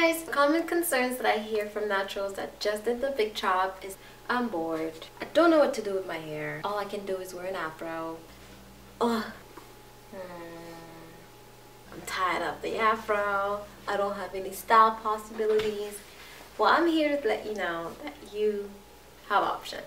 guys, common concerns that I hear from naturals that just did the big chop is I'm bored. I don't know what to do with my hair. All I can do is wear an afro. Ugh. Hmm. I'm tired of the afro. I don't have any style possibilities. Well, I'm here to let you know that you have options.